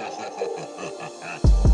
ハハハハ